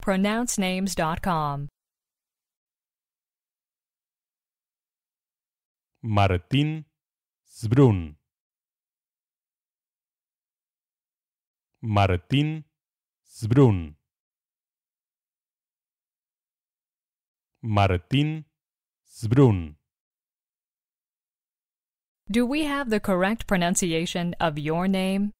pronouncenames.com. Martín Zbrun. Martín Zbrun. Martín Zbrun. Do we have the correct pronunciation of your name?